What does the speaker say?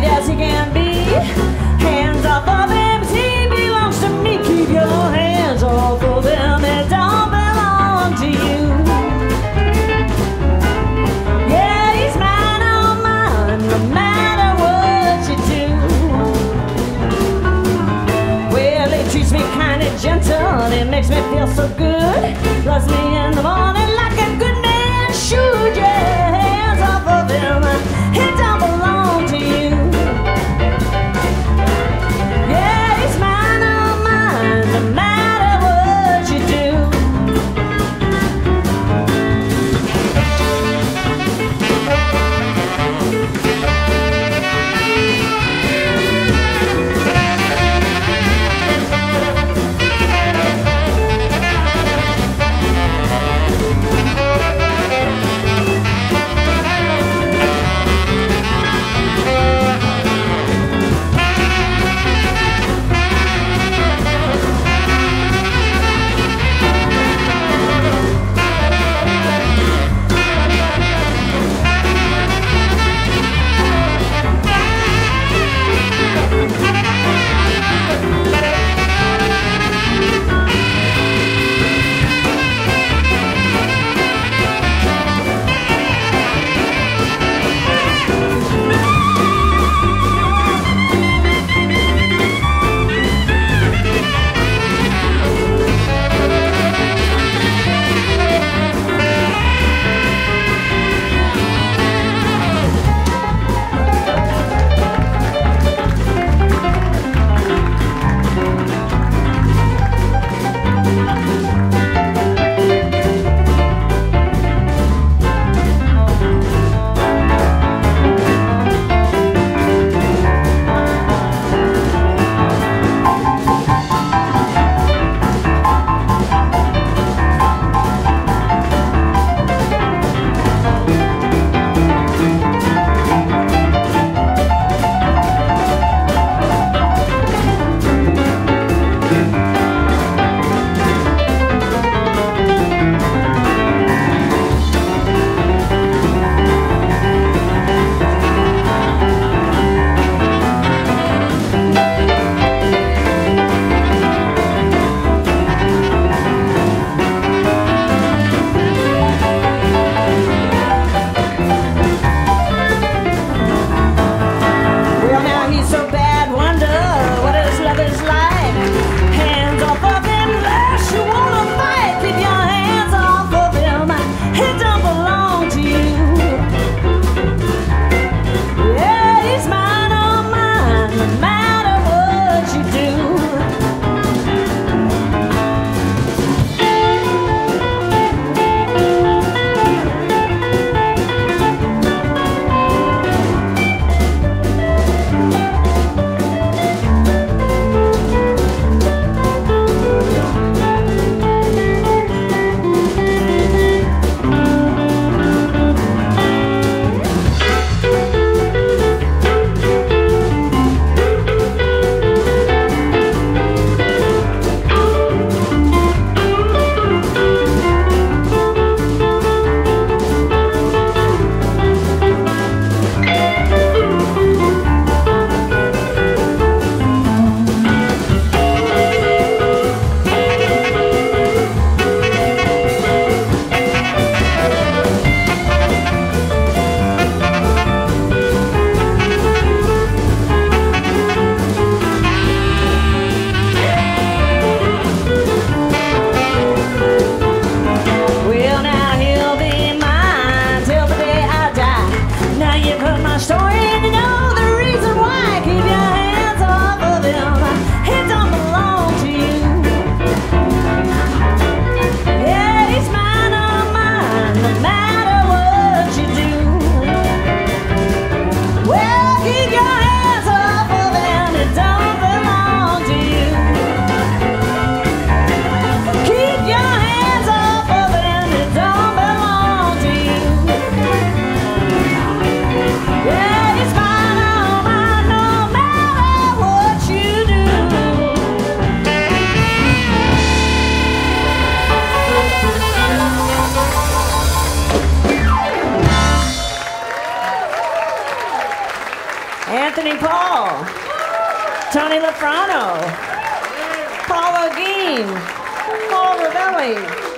sweet as he can be. Hands off of him, he belongs to me. Keep your hands off of him, it don't belong to you. Yeah, he's mine, oh mine, no matter what you do. Well, he treats me kind of gentle, it makes me feel so good. Loves me in the morning Anthony Paule, Tony Lufrano, Paul Olguin, Paul Revelli,